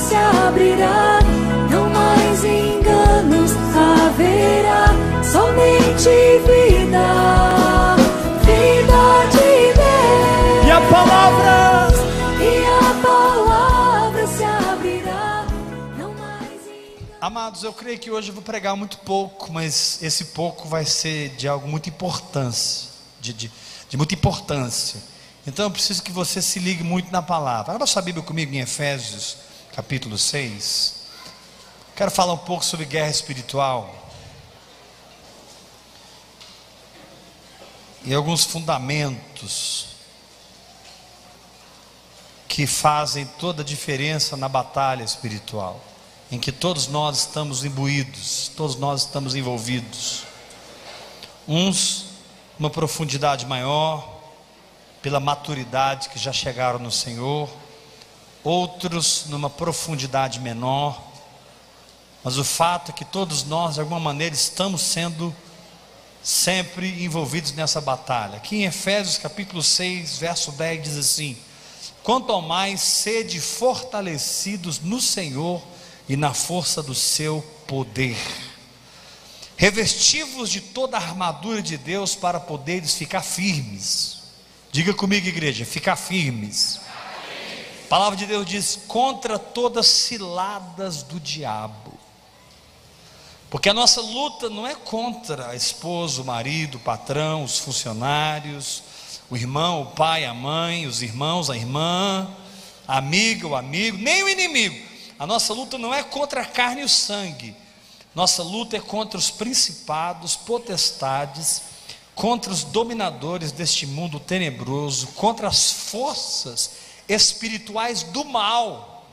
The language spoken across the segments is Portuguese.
se abrirá, não mais enganos haverá, somente vida, vida de Deus. E a palavra. E a palavra se abrirá, não mais enganos. Amados, eu creio que hoje eu vou pregar muito pouco, mas esse pouco vai ser de algo muito importância, de, de, de muita importância. Então eu preciso que você se ligue muito na palavra. Abra sua Bíblia comigo em Efésios, capítulo 6. Quero falar um pouco sobre guerra espiritual. E alguns fundamentos que fazem toda a diferença na batalha espiritual, em que todos nós estamos imbuídos, todos nós estamos envolvidos. Uns numa profundidade maior, pela maturidade que já chegaram no Senhor, outros numa profundidade menor, mas o fato é que todos nós, de alguma maneira, estamos sendo sempre envolvidos nessa batalha. Aqui em Efésios capítulo 6, verso 10 diz assim: Quanto ao mais sede fortalecidos no Senhor e na força do seu poder. Revestivos de toda a armadura de Deus para poderes ficar firmes. Diga comigo, igreja, ficar firmes. A palavra de Deus diz: contra todas ciladas do diabo. Porque a nossa luta não é contra a esposa, o marido, o patrão, os funcionários, o irmão, o pai, a mãe, os irmãos, a irmã, a amiga, o amigo, nem o inimigo. A nossa luta não é contra a carne e o sangue. Nossa luta é contra os principados, potestades, contra os dominadores deste mundo tenebroso, contra as forças espirituais do mal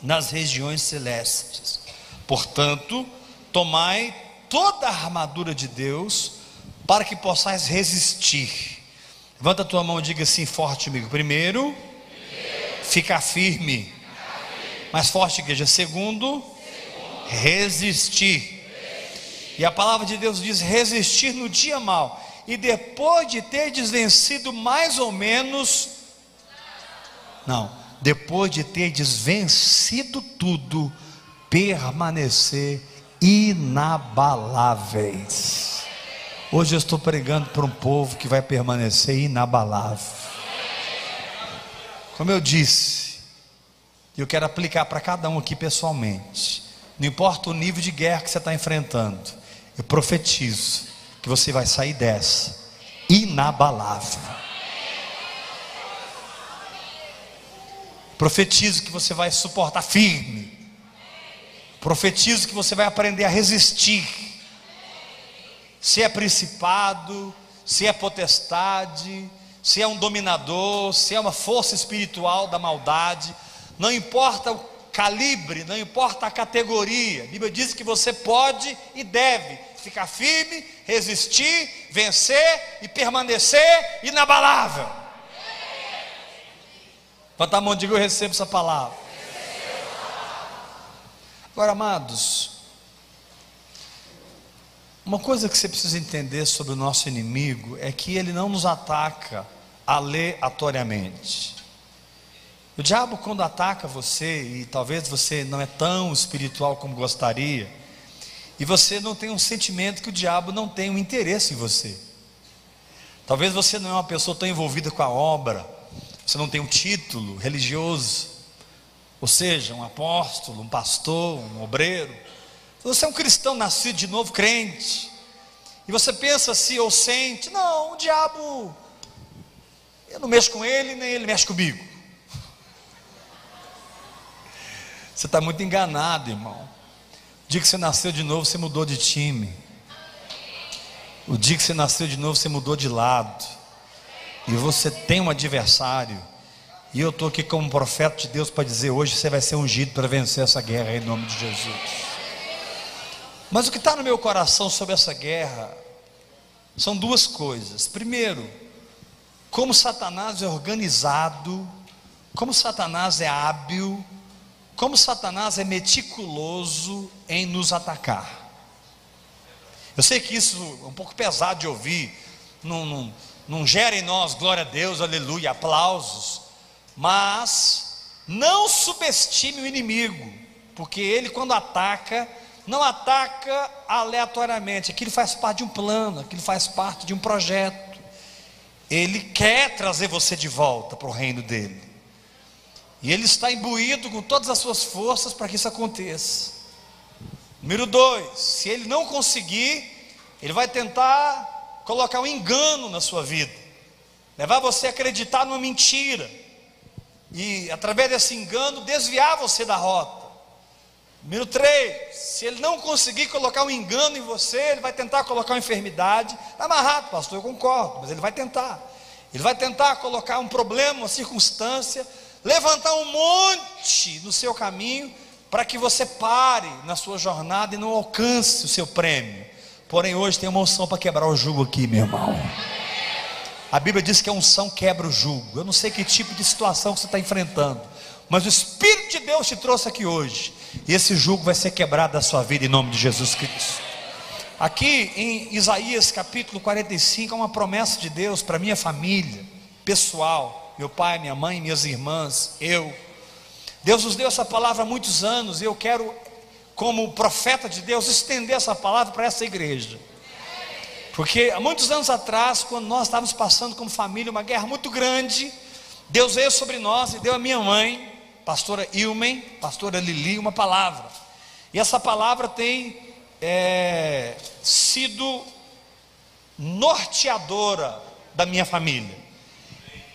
nas regiões celestes. Portanto, tomai toda a armadura de Deus para que possais resistir. Levanta a tua mão e diga assim forte comigo. Primeiro, ficar firme. Mais forte, igreja. Segundo, resistir. E a palavra de Deus diz: resistir no dia mal. E depois de ter desvencido mais ou menos. Não, depois de ter desvencido tudo, permanecer inabaláveis. Hoje eu estou pregando para um povo que vai permanecer inabalável. Como eu disse, eu quero aplicar para cada um aqui pessoalmente. Não importa o nível de guerra que você está enfrentando, eu profetizo que você vai sair dessa inabalável. Profetizo que você vai suportar firme. Profetizo que você vai aprender a resistir. Se é principado, se é potestade, se é um dominador, se é uma força espiritual da maldade, não importa o calibre, não importa a categoria. A Bíblia diz que você pode e deve ficar firme, resistir, vencer e permanecer inabalável. Bota a mão diga: Eu recebo essa palavra. Agora, amados, uma coisa que você precisa entender sobre o nosso inimigo é que ele não nos ataca aleatoriamente. O diabo, quando ataca você, e talvez você não é tão espiritual como gostaria, e você não tem um sentimento que o diabo não tem um interesse em você. Talvez você não é uma pessoa tão envolvida com a obra, você não tem um título religioso, ou seja, um apóstolo, um pastor, um obreiro. Você é um cristão nascido de novo, crente, e você pensa assim ou sente: não, o diabo, eu não mexo com ele, nem ele mexe comigo. Você está muito enganado, irmão. O dia que você nasceu de novo, você mudou de time. O dia que você nasceu de novo, você mudou de lado. E você tem um adversário. E eu estou aqui como profeta de Deus para dizer: hoje você vai ser ungido para vencer essa guerra em nome de Jesus. Mas o que está no meu coração sobre essa guerra são duas coisas. Primeiro, como Satanás é organizado, como Satanás é hábil, como Satanás é meticuloso em nos atacar. Eu sei que isso é um pouco pesado de ouvir, não, não gera em nós glória a Deus, aleluia, aplausos, mas Não subestime o inimigo, porque ele, quando ataca, não ataca aleatoriamente, aquilo faz parte de um plano, aquilo faz parte de um projeto. Ele quer trazer você de volta para o reino dele, e ele está imbuído com todas as suas forças para que isso aconteça. Número dois, se ele não conseguir, ele vai tentar colocar um engano na sua vida, levar você a acreditar numa mentira, e através desse engano desviar você da rota. Número 3, se ele não conseguir colocar um engano em você, ele vai tentar colocar uma enfermidade. Está amarrado, pastor, eu concordo, mas ele vai tentar. Ele vai tentar colocar um problema, uma circunstância, levantar um monte no seu caminho, para que você pare na sua jornada e não alcance o seu prêmio. Porém, hoje tem uma unção para quebrar o jugo aqui, meu irmão. A Bíblia diz que a unção quebra o jugo. Eu não sei que tipo de situação você está enfrentando, mas o Espírito de Deus te trouxe aqui hoje, e esse jugo vai ser quebrado da sua vida em nome de Jesus Cristo. Aqui em Isaías capítulo 45, há uma promessa de Deus para minha família, pessoal, meu pai, minha mãe, minhas irmãs, eu. Deus nos deu essa palavra há muitos anos, e eu quero, como profeta de Deus, estender essa palavra para essa igreja. Porque há muitos anos atrás, quando nós estávamos passando como família uma guerra muito grande, Deus veio sobre nós e deu a minha mãe, pastora Ilmen, pastora Lili, uma palavra. E essa palavra tem é, sido norteadora da minha família.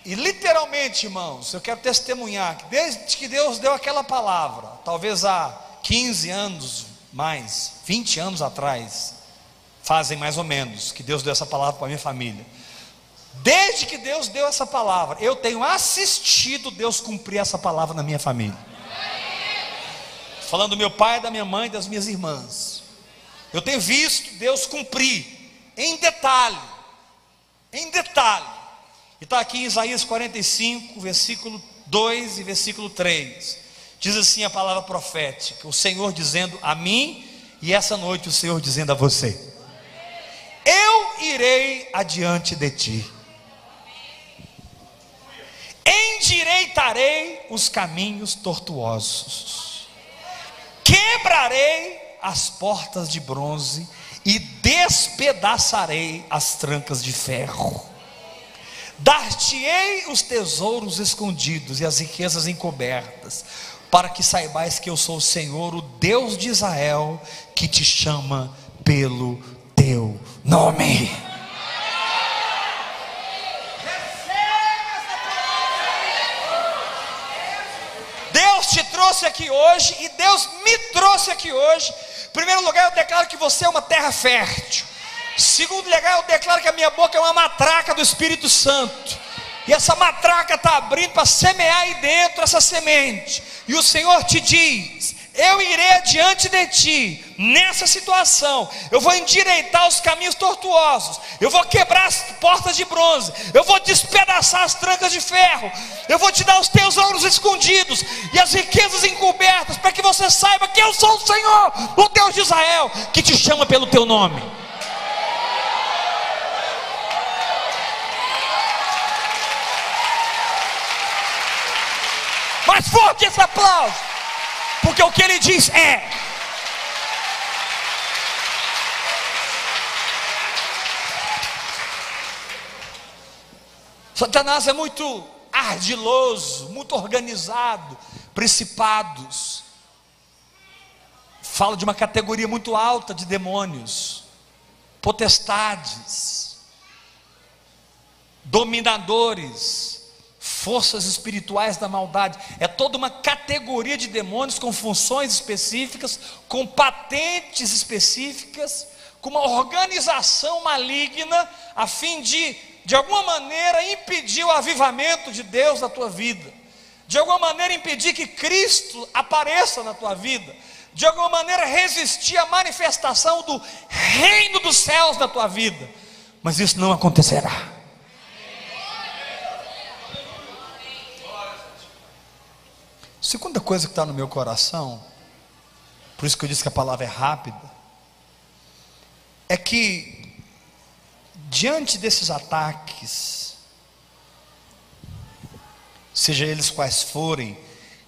E literalmente, irmãos, eu quero testemunhar que desde que Deus deu aquela palavra, talvez há 15 anos mais, 20 anos atrás, fazem mais ou menos, que Deus deu essa palavra para minha família. Desde que Deus deu essa palavra, eu tenho assistido Deus cumprir essa palavra na minha família. Falando do meu pai, da minha mãe, das minhas irmãs. Eu tenho visto Deus cumprir em detalhe, em detalhe. E está aqui em Isaías 45, versículo 2 e versículo 3. Diz assim a palavra profética: o Senhor dizendo a mim, e essa noite o Senhor dizendo a você eu irei adiante de ti. Endireitarei os caminhos tortuosos, quebrarei as portas de bronze e despedaçarei as trancas de ferro. Dar-te-ei os tesouros escondidos e as riquezas encobertas, para que saibais que eu sou o Senhor, o Deus de Israel, que te chama pelo teu nome. Deus te trouxe aqui hoje e Deus me trouxe aqui hoje. Em primeiro lugar, eu declaro que você é uma terra fértil. Segundo lugar, eu declaro que a minha boca é uma matraca do Espírito Santo. E essa matraca está abrindo para semear aí dentro essa semente. E o Senhor te diz: eu irei adiante de ti, nessa situação, eu vou endireitar os caminhos tortuosos, eu vou quebrar as portas de bronze, eu vou despedaçar as trancas de ferro, eu vou te dar os teus ouros escondidos e as riquezas encobertas, para que você saiba que eu sou o Senhor, o Deus de Israel, que te chama pelo teu nome. Mais forte esse aplauso porque o que ele diz é. Satanás é muito ardiloso, muito organizado, principados. Fala de uma categoria muito alta de demônios, potestades, dominadores, forças espirituais da maldade. É toda uma categoria de demônios com funções específicas, com patentes específicas, com uma organização maligna, a fim de, de alguma maneira, impedir o avivamento de Deus na tua vida, de alguma maneira, impedir que Cristo apareça na tua vida, de alguma maneira, resistir à manifestação do reino dos céus na tua vida. Mas isso não acontecerá. Segunda coisa que está no meu coração, por isso que eu disse que a palavra é rápida, é que, diante desses ataques, seja eles quais forem,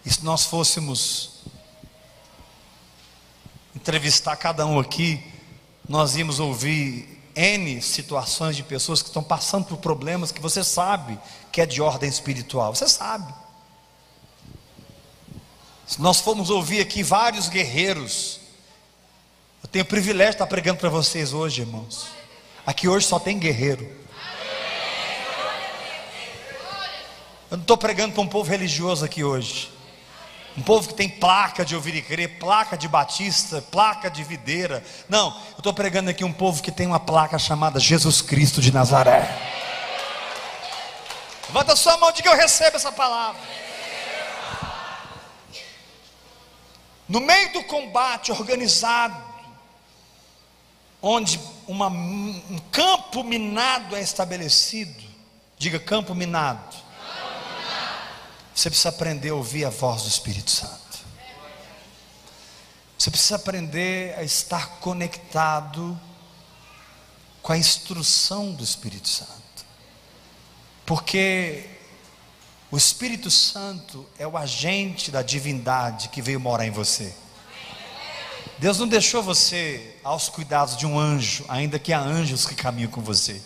E se nós fôssemos entrevistar cada um aqui, nós íamos ouvir N situações de pessoas que estão passando por problemas que você sabe que é de ordem espiritual. Você sabe. Se nós formos ouvir aqui vários guerreiros, eu tenho o privilégio de estar pregando para vocês hoje, irmãos. Aqui hoje só tem guerreiro. Eu não estou pregando para um povo religioso aqui hoje. Um povo que tem placa de ouvir e crer, placa de batista, placa de videira. Não, eu estou pregando aqui um povo que tem uma placa chamada Jesus Cristo de Nazaré. Levanta sua mão diga: Eu recebo essa palavra. No meio do combate organizado, onde uma, um campo minado é estabelecido, diga campo minado. Você precisa aprender a ouvir a voz do Espírito Santo. Você precisa aprender a estar conectado com a instrução do Espírito Santo. Porque o Espírito Santo é o agente da divindade que veio morar em você. Deus não deixou você aos cuidados de um anjo, ainda que há anjos que caminham com você.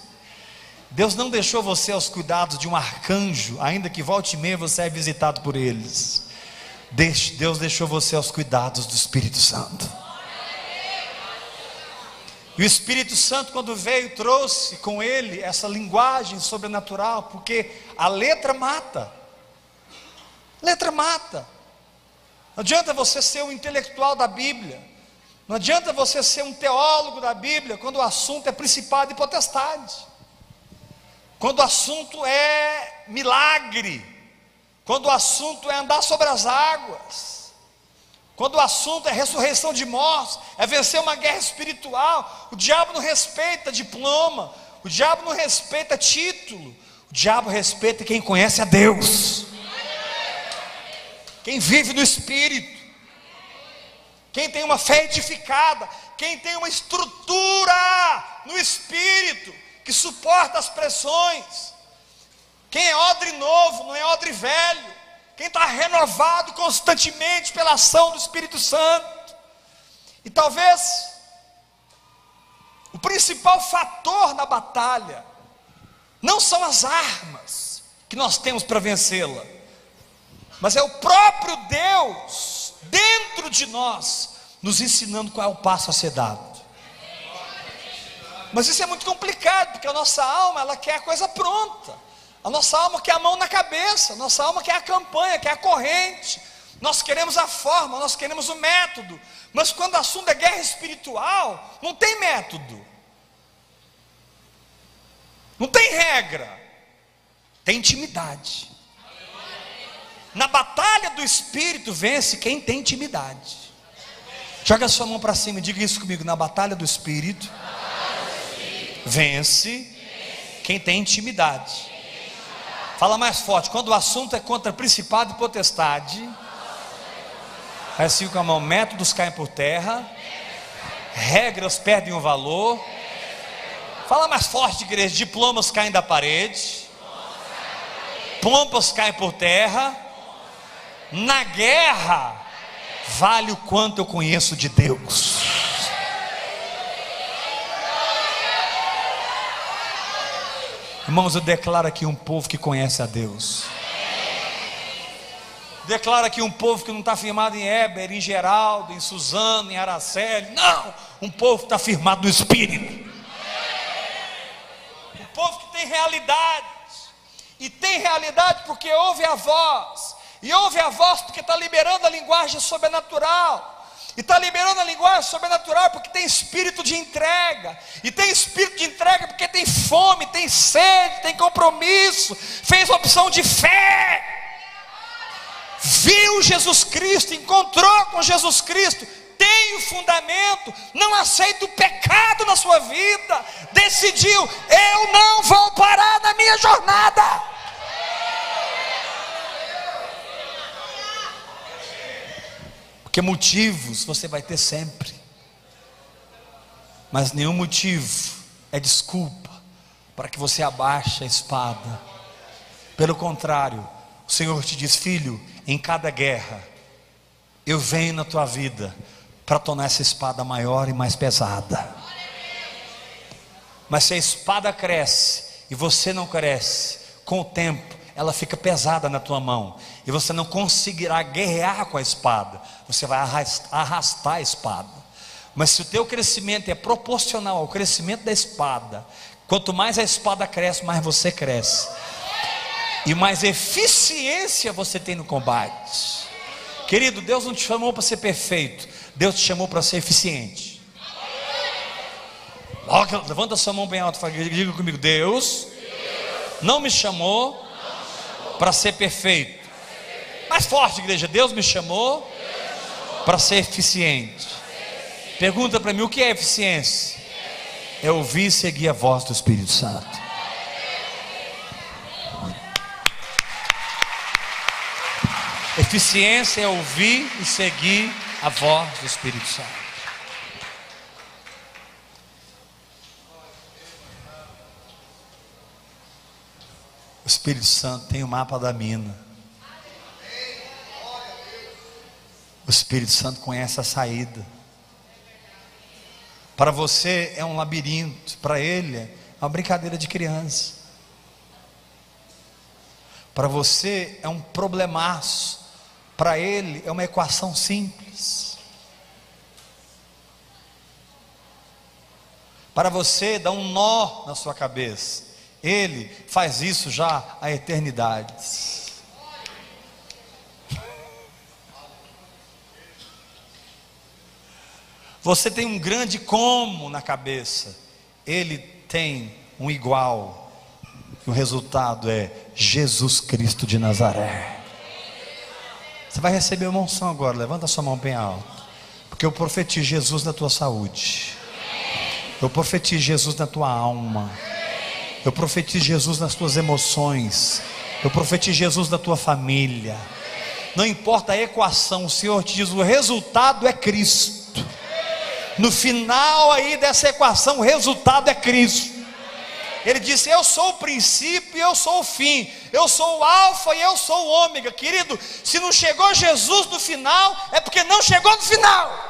Deus não deixou você aos cuidados de um arcanjo, ainda que volte e meia você é visitado por eles. Deus deixou você aos cuidados do Espírito Santo. E o Espírito Santo, quando veio, trouxe com ele essa linguagem sobrenatural, porque a letra mata. Letra mata. Não adianta você ser um intelectual da Bíblia. Não adianta você ser um teólogo da Bíblia quando o assunto é principado e potestade quando o assunto é milagre, quando o assunto é andar sobre as águas, quando o assunto é ressurreição de mortos, é vencer uma guerra espiritual, o diabo não respeita diploma, o diabo não respeita título, o diabo respeita quem conhece a Deus, quem vive no Espírito, quem tem uma fé edificada, quem tem uma estrutura no Espírito, que suporta as pressões. Quem é odre novo, não é odre velho. Quem está renovado constantemente pela ação do Espírito Santo. E talvez o principal fator na batalha não são as armas que nós temos para vencê-la, mas é o próprio Deus dentro de nós, nos ensinando qual é o passo a ser dado. Mas isso é muito complicado, porque a nossa alma, ela quer a coisa pronta. A nossa alma quer a mão na cabeça, a nossa alma quer a campanha, quer a corrente. Nós queremos a forma, nós queremos o método. Mas quando o assunto é guerra espiritual, não tem método. Não tem regra. Tem intimidade. Na batalha do espírito vence quem tem intimidade. Joga a sua mão para cima e diga isso comigo. Na batalha do espírito vence quem tem intimidade. Fala mais forte. Quando o assunto é contra principado e potestade, assim com a mão, métodos caem por terra, regras perdem o valor. Fala mais forte, igreja. Diplomas caem da parede, pompas caem por terra. Na guerra, vale o quanto eu conheço de Deus. Irmãos, eu declaro aqui um povo que conhece a Deus. Declaro aqui um povo que não está firmado em Éber, em Geraldo, em Suzano, em Araceli. Não! Um povo que está firmado no Espírito. Um povo que tem realidade. E tem realidade porque ouve a voz. E ouve a voz porque está liberando a linguagem sobrenatural. E está liberando a linguagem sobrenatural porque tem espírito de entrega. E tem espírito de entrega porque tem fome, tem sede, tem compromisso. Fez opção de fé. Viu Jesus Cristo, encontrou com Jesus Cristo. Tem o fundamento, não aceita o pecado na sua vida. Decidiu, eu não vou parar na minha jornada. Porque motivos você vai ter sempre. Mas nenhum motivo é desculpa para que você abaixe a espada. Pelo contrário, o Senhor te diz: Filho, em cada guerra, eu venho na tua vida para tornar essa espada maior e mais pesada. Mas se a espada cresce e você não cresce, com o tempo ela fica pesada na tua mão e você não conseguirá guerrear com a espada. Você vai arrastar a espada. Mas se o teu crescimento é proporcional ao crescimento da espada, quanto mais a espada cresce, mais você cresce. E mais eficiência você tem no combate. Querido, Deus não te chamou para ser perfeito, Deus te chamou para ser eficiente. Levanta sua mão bem alto, diga comigo: Deus não me chamou para ser perfeito. Mais forte, igreja: Deus me chamou para ser eficiente. Pergunta para mim: o que é eficiência? É ouvir e seguir a voz do Espírito Santo. Eficiência é ouvir e seguir a voz do Espírito Santo. O Espírito Santo tem o mapa da mina. O Espírito Santo conhece a saída. Para você é um labirinto, para ele é uma brincadeira de criança. Para você é um problemaço, para ele é uma equação simples. Para você dá um nó na sua cabeça. Ele faz isso já há eternidades. Você tem um grande como na cabeça. Ele tem um igual. E o resultado é Jesus Cristo de Nazaré. Você vai receber uma unção agora. Levanta sua mão bem alto. Porque eu profetizo Jesus na tua saúde. Eu profetizo Jesus na tua alma. Eu profetizo Jesus nas tuas emoções. Eu profetizo Jesus na tua família. Não importa a equação, o Senhor te diz: o resultado é Cristo. No final aí dessa equação, o resultado é Cristo. Ele disse: Eu sou o princípio e eu sou o fim. Eu sou o Alfa e eu sou o Ômega. Querido, se não chegou Jesus no final, é porque não chegou no final.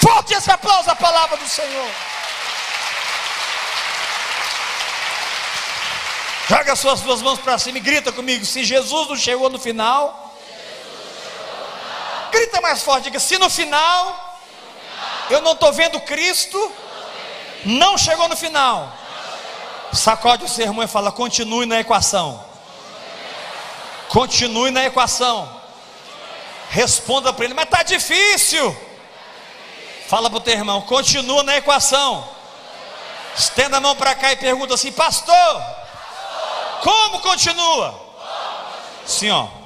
Forte esse aplauso à palavra do Senhor. Joga as suas duas mãos para cima e grita comigo: se Jesus não chegou no final, Grita mais forte, diga: se no final eu não estou vendo Cristo, não chegou no final. Sacode o seu irmão e fala: continue na equação. Continue na equação. Responda para ele, mas está difícil. Fala para o teu irmão, continua na equação. Estenda a mão para cá e pergunta assim, pastor, como continua? Sim, ó.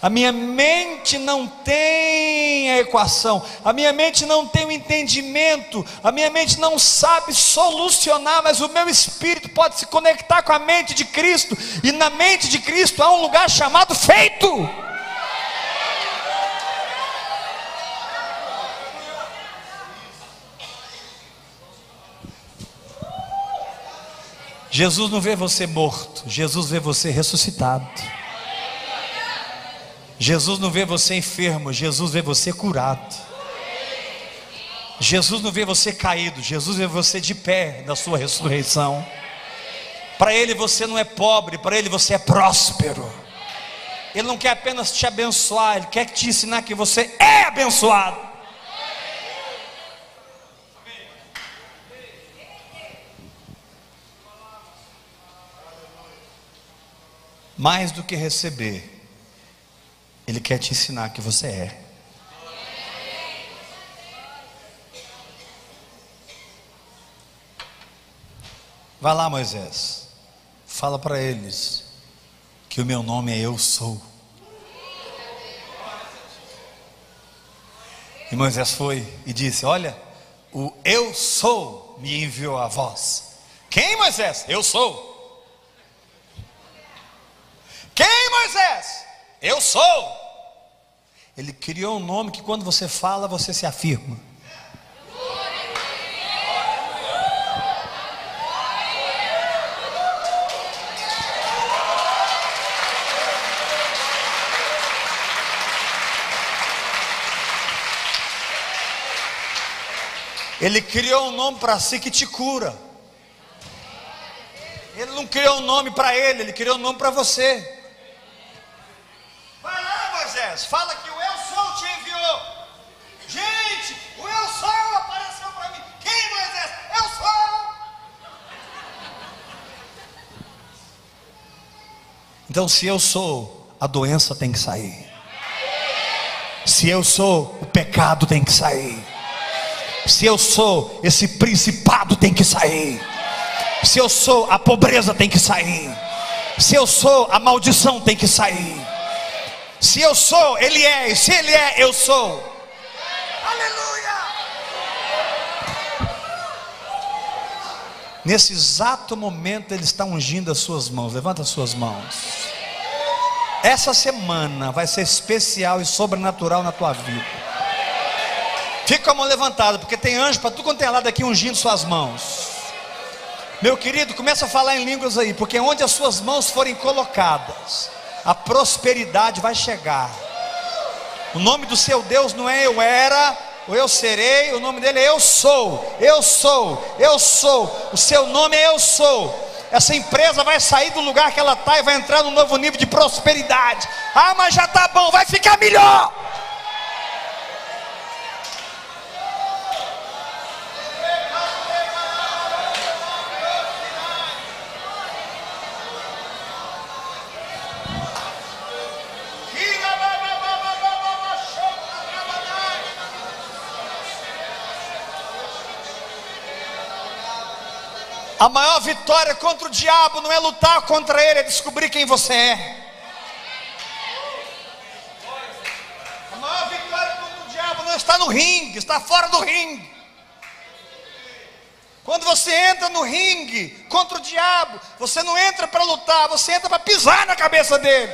A minha mente não tem a equação, a minha mente não tem o entendimento, a minha mente não sabe solucionar, mas o meu espírito pode se conectar com a mente de Cristo, e na mente de Cristo há um lugar chamado feito. Jesus não vê você morto, Jesus vê você ressuscitado. Jesus não vê você enfermo, Jesus vê você curado. Jesus não vê você caído, Jesus vê você de pé na sua ressurreição. Para Ele você não é pobre, para Ele você é próspero. Ele não quer apenas te abençoar, Ele quer te ensinar que você é abençoado. Mais do que receber, Ele quer te ensinar que você é. Vai lá, Moisés, fala para eles que o meu nome é Eu Sou. E Moisés foi e disse: Olha, o Eu Sou me enviou a voz. Quem, Moisés? Eu sou. Quem, Moisés? Eu sou. Ele criou um nome que quando você fala, você se afirma. Ele criou um nome para si que te cura. Ele não criou um nome para ele, ele criou um nome para você. Fala que o eu sou te enviou. Gente, o eu sou apareceu para mim. Quem, Moisés? Eu sou. Então, se eu sou, a doença tem que sair. Se eu sou, o pecado tem que sair. Se eu sou, esse principado tem que sair. Se eu sou, a pobreza tem que sair. Se eu sou, a maldição tem que sair. Se eu sou, ele é. E se ele é, eu sou. Aleluia! Nesse exato momento, ele está ungindo as suas mãos. Levanta as suas mãos. Essa semana vai ser especial e sobrenatural na tua vida. Fica com a mão levantada, porque tem anjo para tu quanto é lado aqui ungindo suas mãos. Meu querido, começa a falar em línguas aí, porque onde as suas mãos forem colocadas, a prosperidade vai chegar. O nome do seu Deus não é eu era, ou eu serei, o nome dele é eu sou, eu sou, eu sou. O seu nome é eu sou. Essa empresa vai sair do lugar que ela está e vai entrar num novo nível de prosperidade. Ah, mas já está bom, vai ficar melhor. A maior vitória contra o diabo não é lutar contra ele, é descobrir quem você é. A maior vitória contra o diabo não está no ringue, está fora do ringue. Quando você entra no ringue contra o diabo, você não entra para lutar, você entra para pisar na cabeça dele.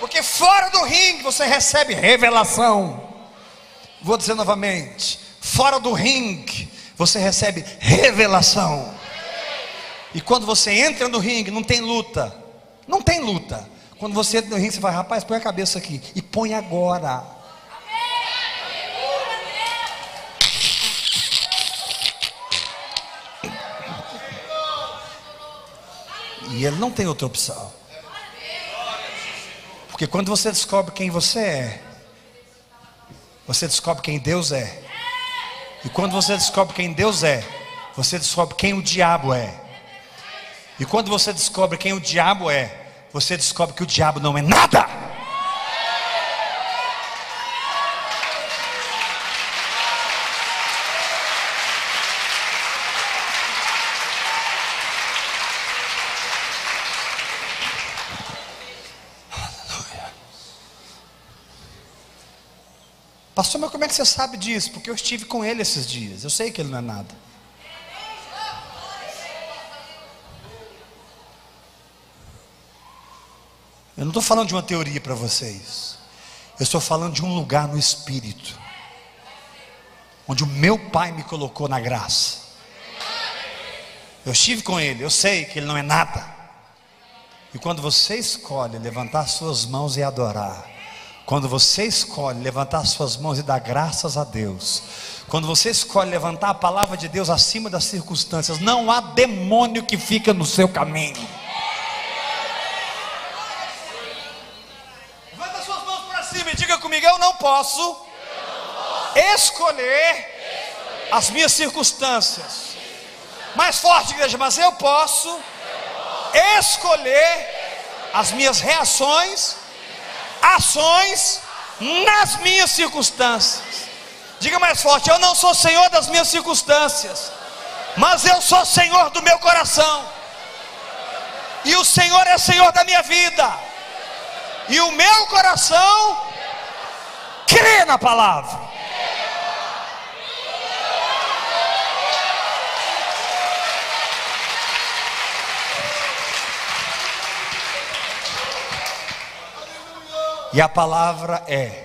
Porque fora do ringue você recebe revelação. Vou dizer novamente: fora do ringue você recebe revelação. E quando você entra no ringue, não tem luta. Não tem luta. Quando você entra no ringue, você fala, rapaz, põe a cabeça aqui. E põe agora. E ele não tem outra opção. Porque quando você descobre quem você é, você descobre quem Deus é. E quando você descobre quem Deus é, você descobre quem o diabo é. E quando você descobre quem o diabo é, você descobre que o diabo não é nada. Pastor, mas como é que você sabe disso? Porque eu estive com ele esses dias. Eu sei que ele não é nada. Eu não estou falando de uma teoria para vocês. Eu estou falando de um lugar no Espírito. Onde o meu Pai me colocou na graça. Eu estive com ele, eu sei que ele não é nada. E quando você escolhe levantar suas mãos e adorar, quando você escolhe levantar suas mãos e dar graças a Deus, quando você escolhe levantar a palavra de Deus acima das circunstâncias, não há demônio que fica no seu caminho. Levanta suas mãos para cima e diga comigo: eu não posso, escolher, as minhas circunstâncias. Mais forte, igreja, mas eu posso escolher as minhas reações ações nas minhas circunstâncias. Diga mais forte: eu não sou senhor das minhas circunstâncias, mas eu sou senhor do meu coração. E o Senhor é senhor da minha vida. E o meu coração crê na palavra. E a palavra é: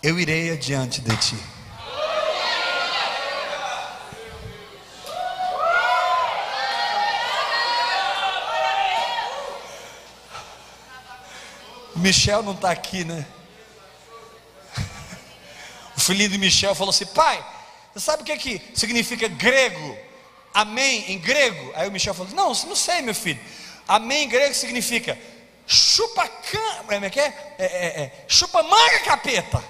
Eu irei adiante de ti. Michel não está aqui, né? O filhinho de Michel falou assim: pai, você sabe o que, é que significa grego? Amém em grego? Aí o Michel falou: não, não sei, meu filho. Amém em grego significa chupa can, é é? é, é, é chupa manga capeta.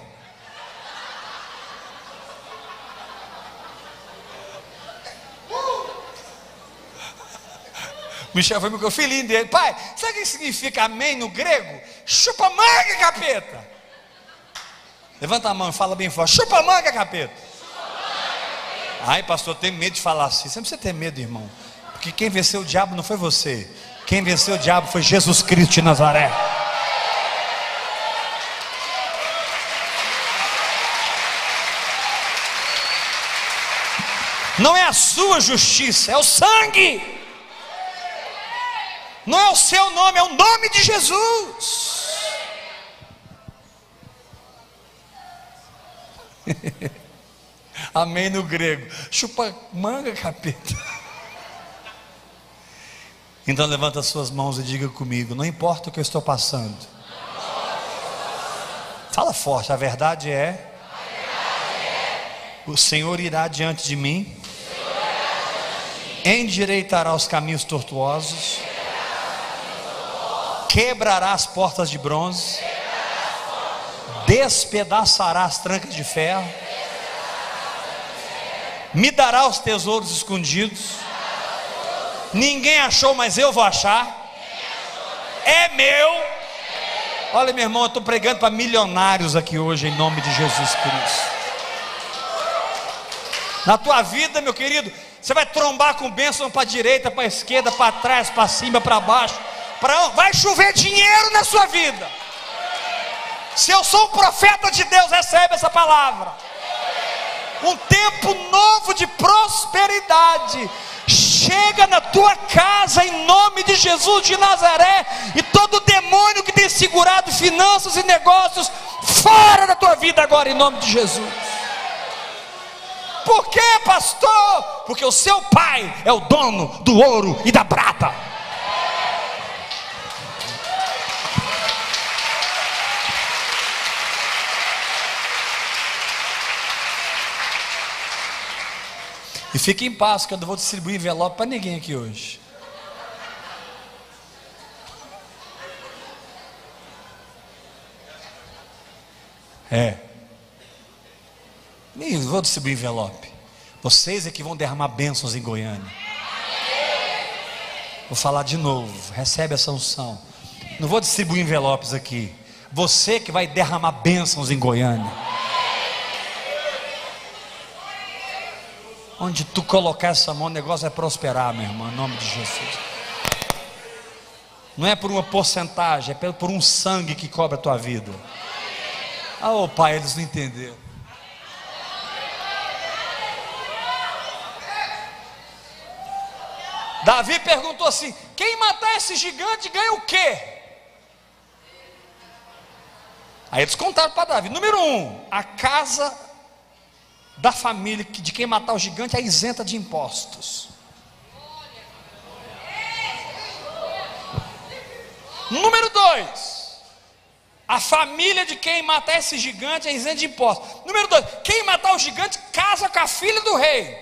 Michel foi meu filhinho dele, pai, sabe o que significa amém no grego? Chupa manga, capeta. Levanta a mão e fala bem forte: chupa manga, capeta. Ai, pastor, eu tenho medo de falar assim. Você não precisa ter medo, irmão. Porque quem venceu o diabo não foi você. Quem venceu o diabo foi Jesus Cristo de Nazaré. Não é a sua justiça, é o sangue. Não é o seu nome, é o nome de Jesus. Amém no grego. Chupa manga, capeta. Então levanta as suas mãos e diga comigo: não importa o que eu estou passando. Fala forte, a verdade é. O Senhor irá diante de mim, endireitará os caminhos tortuosos quebrará as portas de bronze, despedaçará as trancas de ferro, me dará os tesouros escondidos. Ninguém achou, mas eu vou achar. É meu. Olha, meu irmão, eu estou pregando para milionários aqui hoje, em nome de Jesus Cristo. Na tua vida, meu querido, você vai trombar com bênção para a direita, para a esquerda, para trás, para cima, para baixo vai chover dinheiro na sua vida. Se eu sou um profeta de Deus, recebe essa palavra. Um tempo novo de prosperidade chega na tua casa em nome de Jesus de Nazaré e todo demônio que tem segurado finanças e negócios fora da tua vida agora em nome de Jesus. Por quê, pastor? Porque o seu pai é o dono do ouro e da prata. E fique em paz, que eu não vou distribuir envelope para ninguém aqui hoje. É. Nem vou distribuir envelope. Vocês é que vão derramar bênçãos em Goiânia. Vou falar de novo. Recebe essa unção. Não vou distribuir envelopes aqui. Você que vai derramar bênçãos em Goiânia. Onde tu colocar essa mão, o negócio vai prosperar, meu irmão, em nome de Jesus. Não é por uma porcentagem, é por um sangue que cobre a tua vida. Ah, oh, pai, eles não entenderam. Davi perguntou assim: quem matar esse gigante ganha o quê? Aí eles contaram para Davi: número um, a casa da família de quem matar o gigante é isenta de impostos. Número dois, a família de quem matar esse gigante é isenta de impostos. Número dois, quem matar o gigante casa com a filha do rei.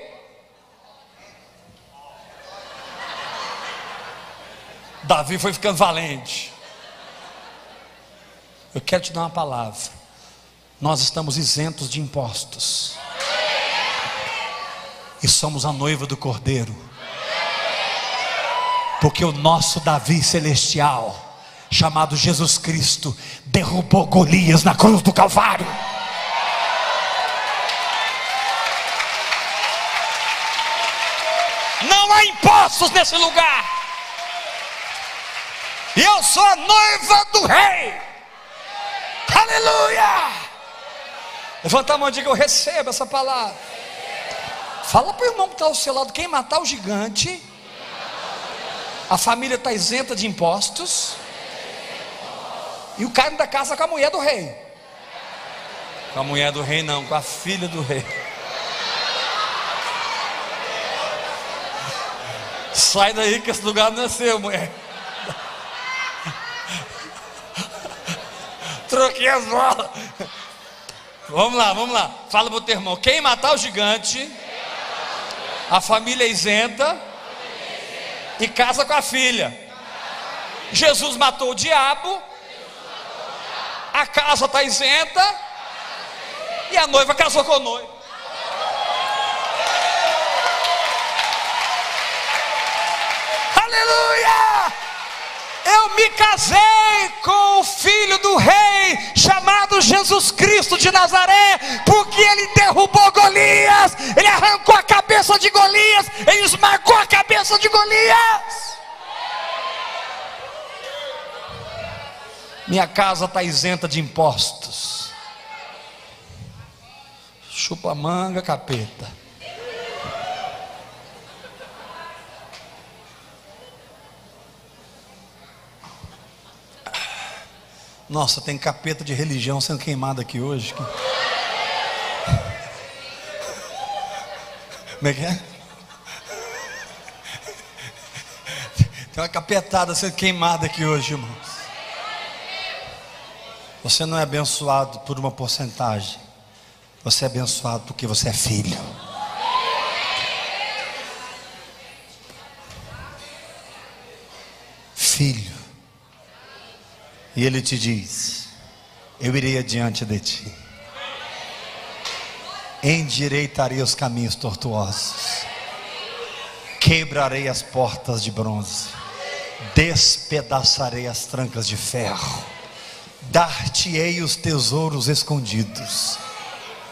Davi foi ficando valente. Eu quero te dar uma palavra. Nós estamos isentos de impostos e somos a noiva do Cordeiro. Porque o nosso Davi celestial, chamado Jesus Cristo, derrubou Golias na cruz do Calvário. Não há impostos nesse lugar. Eu sou a noiva do rei. Aleluia! Levanta a mão e diga: Eu recebo essa palavra. Fala para o irmão que está ao seu lado: quem matar o gigante, a família está isenta de impostos E o cara da casa com a mulher do rei. Com a mulher do rei, não, com a filha do rei. Sai daí que esse lugar não é seu, mulher. Troquei as bolas. Vamos lá, vamos lá. Fala pro teu irmão. Quem matar o gigante, a família é isenta e casa com a filha. Jesus matou o diabo, a casa está isenta e a noiva casou com o noivo. Aleluia! Eu me casei com o filho do rei, chamado Jesus Cristo de Nazaré, porque ele derrubou Golias, ele arrancou a cabeça de Golias, ele esmagou a cabeça de Golias. Minha casa está isenta de impostos. Chupa manga, capeta. Nossa, tem capeta de religião sendo queimado aqui hoje. Como é que é? Tem uma capetada sendo queimada aqui hoje, irmãos. Você não é abençoado por uma porcentagem. Você é abençoado porque você é filho. Filho. E ele te diz: Eu irei adiante de ti, endireitarei os caminhos tortuosos, quebrarei as portas de bronze, despedaçarei as trancas de ferro, dar-te-ei os tesouros escondidos,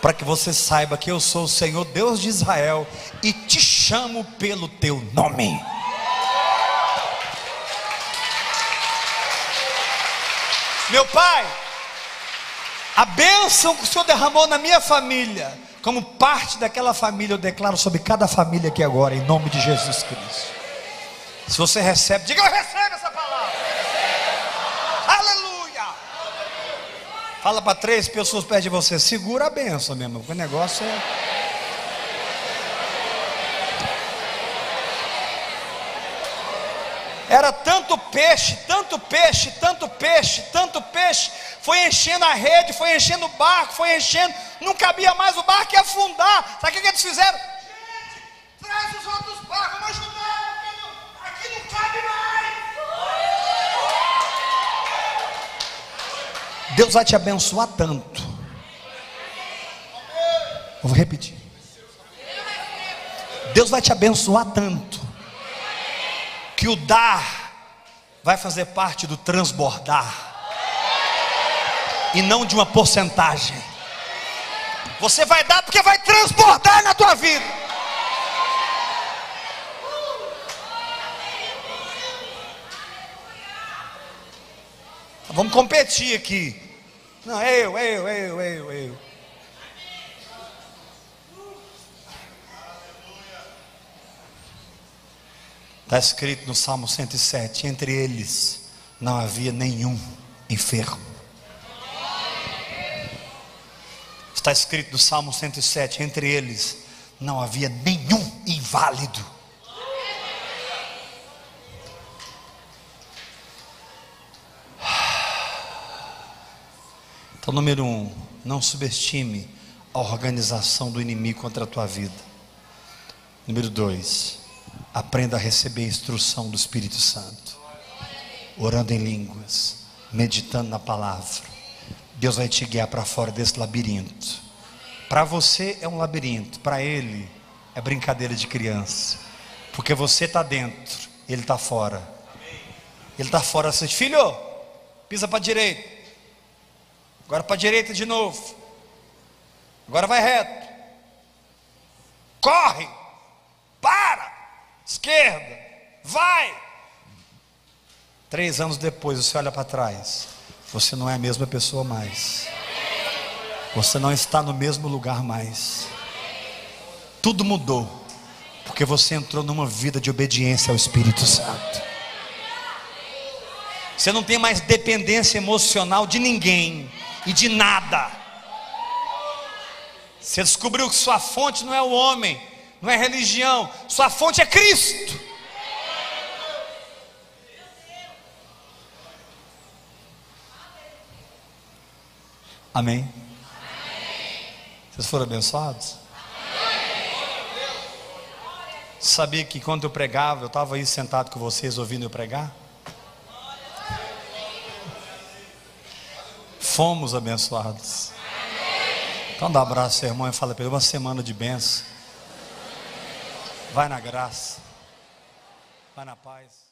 para que você saiba que eu sou o Senhor Deus de Israel e te chamo pelo teu nome. Meu pai, a bênção que o Senhor derramou na minha família, como parte daquela família, eu declaro sobre cada família aqui agora, em nome de Jesus Cristo. Se você recebe, diga eu recebo essa palavra. Aleluia. Fala para três pessoas perto de você, segura a bênção mesmo, porque o negócio é. Era tanto peixe, tanto peixe, tanto peixe, tanto peixe. Foi enchendo a rede, foi enchendo o barco, foi enchendo. Não cabia mais o barco ia afundar. Sabe o que, eles fizeram? Gente, traz os outros barcos, vamos ajudar. Aqui não cabe mais. Deus vai te abençoar tanto. Eu vou repetir. Deus vai te abençoar tanto que o dar vai fazer parte do transbordar e não de uma porcentagem. Você vai dar porque vai transbordar na tua vida. Vamos competir aqui. Não, eu, eu, eu, eu, eu. Está escrito no Salmo 107: entre eles não havia nenhum enfermo. Está escrito no Salmo 107: entre eles não havia nenhum inválido. Então, número um, não subestime a organização do inimigo contra a tua vida. Número dois, Aprenda a receber a instrução do Espírito Santo, orando em línguas, meditando na palavra. Deus vai te guiar para fora desse labirinto. Para você é um labirinto, para ele é brincadeira de criança, porque você está dentro, ele está fora. Ele está fora, diz, filho, pisa para a direita, agora para a direita de novo, agora vai reto, corre, esquerda, vai. Três anos depois você olha para trás, você não é a mesma pessoa mais. Você não está no mesmo lugar mais. Tudo mudou, porque você entrou numa vida de obediência ao Espírito Santo. Você não tem mais dependência emocional de ninguém e de nada. Você descobriu que sua fonte não é o homem, não é religião, sua fonte é Cristo. Amém? Vocês foram abençoados? Sabia que quando eu pregava, eu estava aí sentado com vocês ouvindo eu pregar? Fomos abençoados. Então dá um abraço irmão e fala para ele, uma semana de bênção. Vai na graça. Vai na paz.